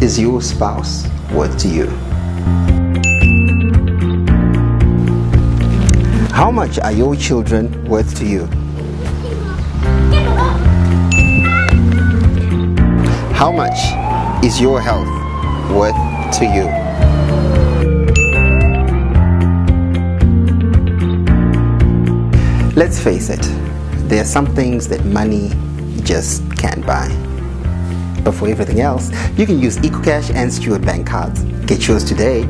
is your spouse worth to you? How much are your children worth to you? How much is your health worth to you? Let's face it, there are some things that money just can't buy. But for everything else, you can use EcoCash and Steward Bank cards. Get yours today.